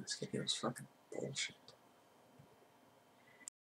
This video's fucking bullshit.